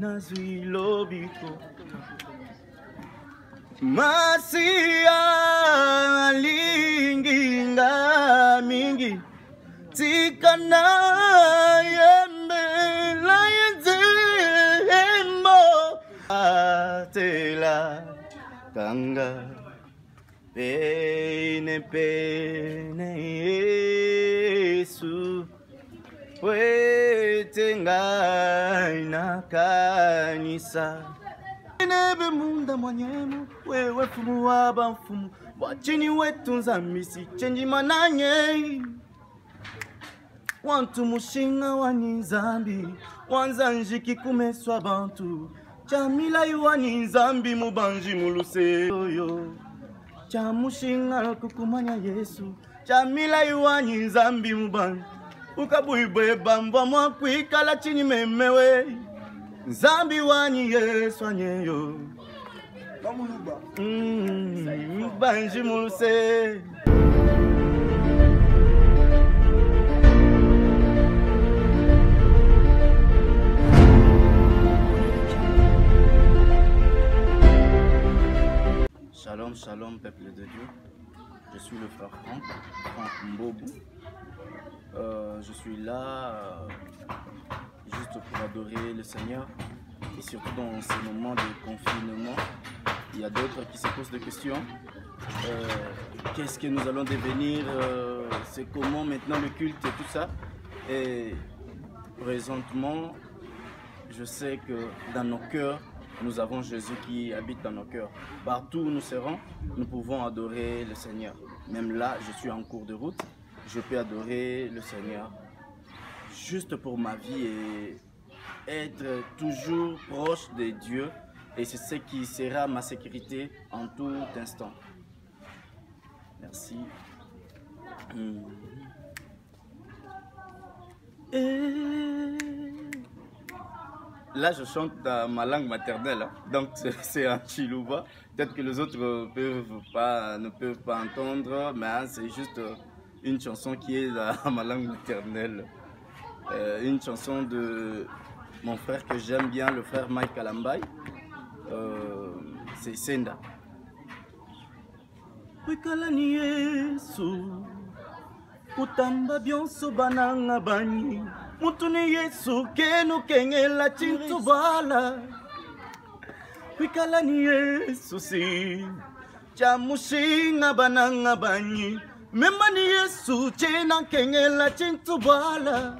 nazwi lobiko masiya alingi nga mingi tika na yembela ye nzembo atela kanga pene pene yesu we ngai na kanisa nebe munda mwanyemu wewe mfumu wa bamfumu bwachini wetu nzambisi chenjima nanye wantu mushinga wani nzambi wanzanjiki kumeswa bantu chamilai wani nzambi mubanji muluse oyo chamushinga kukumanya yesu chamilai wani nzambi mubanji ukabwibwe bambwa mwakwikala chini memewe nzambi wanyi yeswanyeyo mm, banji muluse Shalom, shalom, peuple de Dieu. Je suis le frère Franck, euh, je suis là euh, juste pour adorer le Seigneur. Et surtout dans ces moments de confinement, il y a d'autres qui se posent des questions. Euh, qu'est-ce que nous allons devenir C'est comment maintenant le culte et tout ça Et présentement, je sais que dans nos cœurs, nous avons Jésus qui habite dans nos cœurs. Partout où nous serons, nous pouvons adorer le Seigneur. Même là, je suis en cours de route je peux adorer le Seigneur juste pour ma vie et être toujours proche de Dieu et c'est ce qui sera ma sécurité en tout instant. Merci. Hmm. Eh. là, je chante dans ma langue maternelle, hein. donc c'est un chilouba. Peut-être que les autres peuvent ne peuvent pas entendre, mais hein, c'est juste euh, une chanson qui est à ma langue maternelle. Euh, une chanson de mon frère que j'aime bien, le frère Mike Alambay. Euh, c'est Senda. wikalani yesu utamba byonso bananga banyi mutu ni yesu kenu kengela cintu bala wikalani yesu si ca bananga banyi Memani Yesu chena kengela chintubala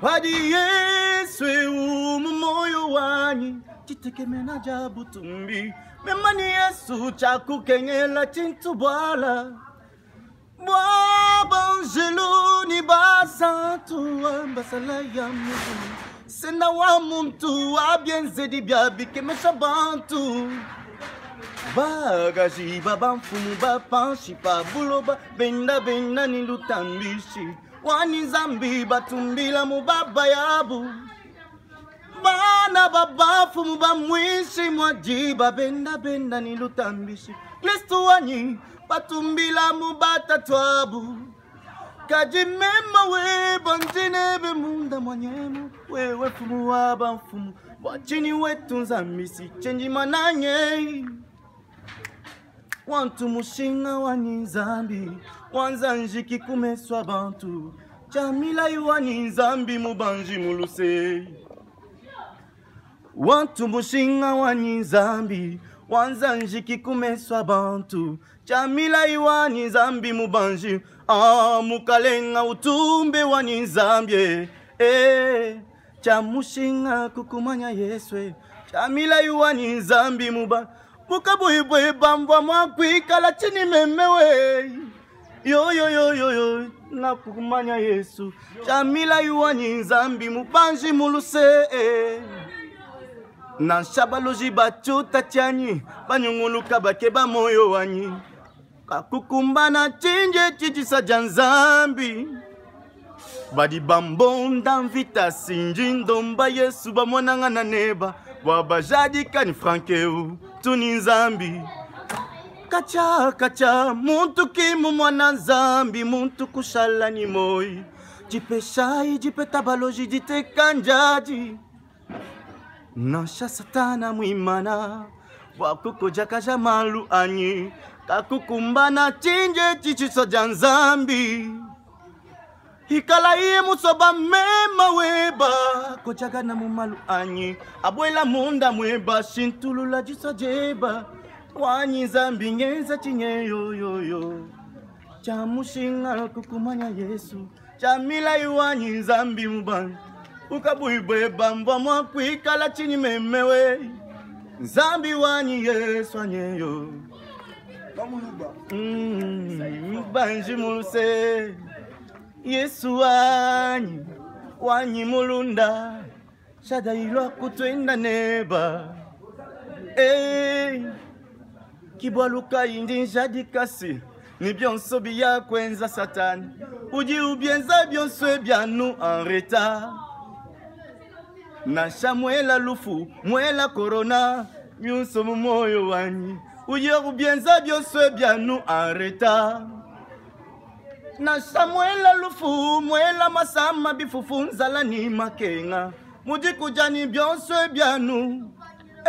Hadi Yesu umu moyo wanyi Chitekeme na jabu tumbi Memani Yesu chaku kengela chintubala Bwaba angeluni basa tuwa basala ya mungu Sena wa mumtu abienzedi byabike meshabantu bagazi babamfumu bapanshi pabulo babenda benda ni lutambishi wani nzambi batumbila mubaba yabu bana babafumu bamwishi mwaji babenda benda ni lutambishi kristu wanyi batumbila mubata twabu kajimema we bonjine bemunda mwanyemu wewe fumu waba mfumu bwachini wetu nzambi sichenjima nanye wantu mushinga wani nzambi wanzanjiki kumeswa bantu cha milai wani nzambi mubanji muluse wantu mushinga wani nzambi wanzanjiki kumeswa bantu cha milai wani nzambi mubanji ah, mukalenga utumbe wani nzambie eh. cha mushinga kukumanya yeswe cha milai wani nzambi mubanji mpoka boyeboye bambwa mwaku ikala chini memewe yoyoyoyoyo nakumanya yesu camila yuwanyi nzambi mupanji muluse eh. na nshaba-loji bacuta tianyi banyunguluka bakeba moyo wanyi kakukumbana cinje cicisa dia nzambi badi bambonda mvita sinji ndomba yesu bamonanga na neba wa bajadikani frankeu muntu ni nzambi kacha kacha muntu kimu mwana nzambi muntu kushala ni moi jipeshai jipetabaloji jitekanjaji nosha satana mwimana wakukojakaja malu anyi kakukumbana cinje ciciso ja nzambi hikala iye musoba mema weba kotiaka na mumalu anyi abuela munda mweba shintulula jisa jeba wanyi nzambi ngenza chinye yo chamushingala kukumanya yesu chamilayi wanyi nzambi mubanu ukabwibweba mbwa mwakwikala chinyi memewe nzambi wanyi yesu anyeyo mm, banji muluse yesu wanyi wanyimulunda shadailwa kutwenda neba hey. Eh, kibwaluka indi njadikasi ni byonso biyakwenza satani udi ubyenza byonso ebyanu en retard nasha mwela lufu mwela korona myunso mu mwoyo wanyi udi ubyenza byonso ebyanu en retard na samuela lufu muela masama bifufu nzalani makenga mudi kujani byonso ebyanu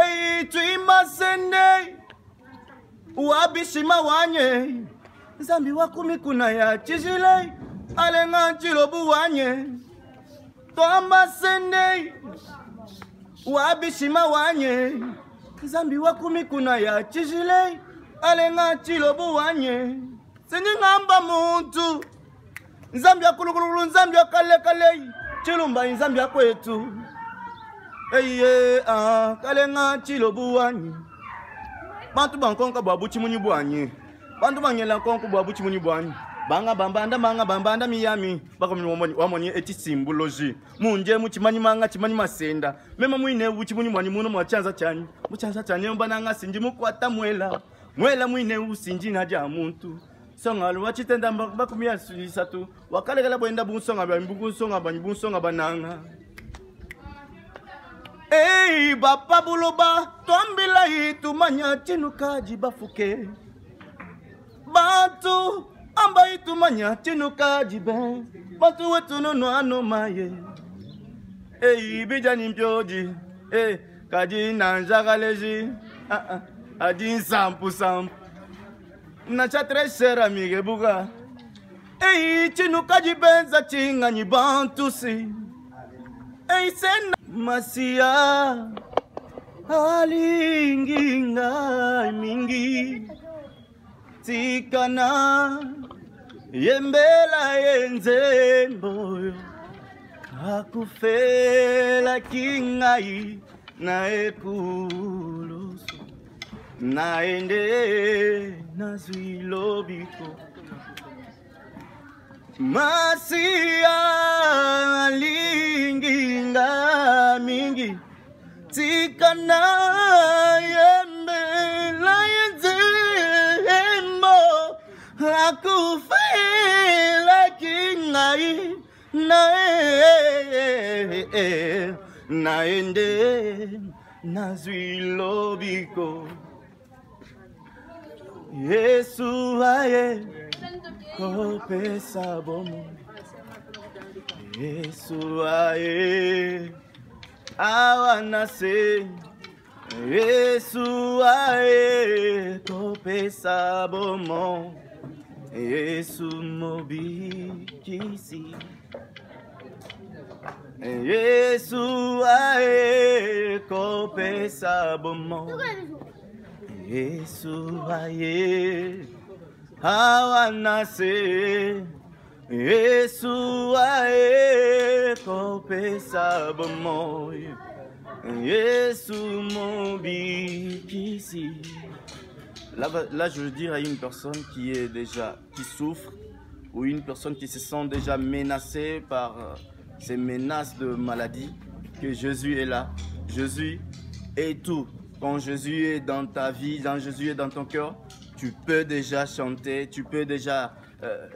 eyi tuimasende wabishima wanye nzambi wakumikuna ya cijile alenga ntilobu wanye twambasende wabishima wanye nzambi wakumikuna ya cijile alenga ntilobu wanye sinyingamba muntu nzambi ya kulukulukulu nzambi ya kalekaleyi cilumba yi nzambi ya kwetu eyiye a ah, kalenga cilo buwanyi bantu bankonka bua bucimunyi buanyi bantu banyela nkonko bua bucimunyi buanyi banga bambanda banga bambanda miyami bakomwamonye etisimbuloji munje mucimanyi manga cimanyi masenda mema muine bucimunyi buanyi muno mwacanza cyanyi mucanza cyanyi mbananga sinji mukwata mwela mwela muine usinji nadya muntu songa wathi tenda bakumiyasisa tu wakalekela boyenda bunsonga bami bukunsonga bami bunsonga bananga eyi bapa buloba twambilayi tumanya tinuka jibafuke batu ambayi tumanya tinuka jibe batu wetununu anomaye eyi bijani mpyoji e kadi nanzakalezi adi ah, ah, nsampusampu mnacha tresera migebuga eyi chinukajibenza ching'anyi bantusi eyi sena masiya alingingai mingi tikana yembela yenzemboyo akufelaki ngai na ekulu naende nazwi lobiko masiya alingi nga mingi tika na yembela ye nzembo akufelaki ngai naende nazwi lobiko yesu aye kopesa bomo yesu aye awa na se yesu aye kopesa bomo yesu mobikisi yesu aye kopesa bomo et mon là, bah, là je veux dire à une personne qui est déjà qui souffre ou une personne qui se sent déjà menacée par euh, ces menaces de maladie que Jésus est là Jésus est tout quand Jésus est dans ta vie, quand Jésus est dans ton cœur, tu peux déjà chanter, tu peux déjà euh,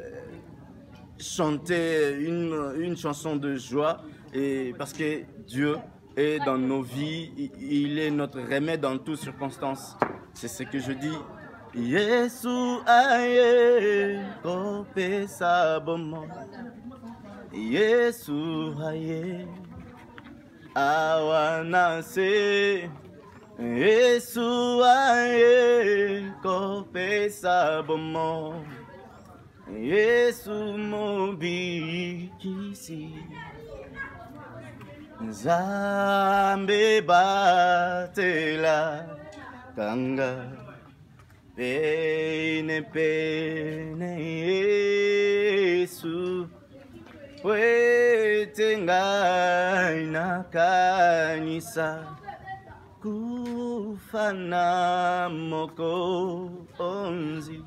chanter une, chanson de joie et parce que Dieu est dans nos vies, il est notre remède dans toutes circonstances. C'est ce que je dis. Yesu aye Yesu aye awanase Yesua el kope sabomo Yesu mobikisi Zambe batela kanga Pene pene Yesu Pwete ngay nakanyisa sa. kufana mokonzi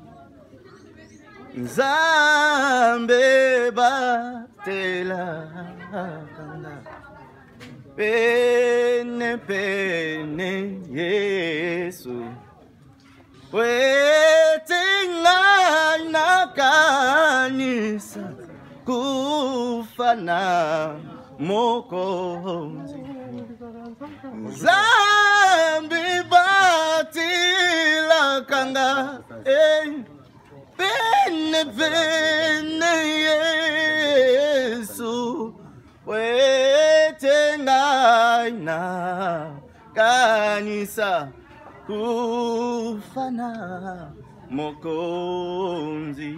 nzambe batelakanga pene pene yesu wetinga na kanisa kufana mokonzi zambi batilakanga eh, pene pene yesu wetengaina kanisa kufana mokonzi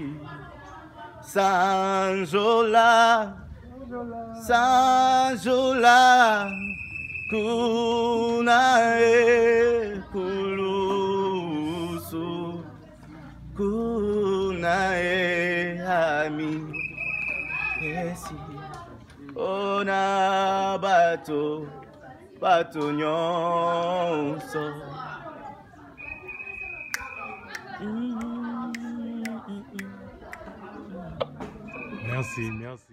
sanzola sanzola kunai kurusu kunai ami. esi ona bato bato nyonso Merci, merci.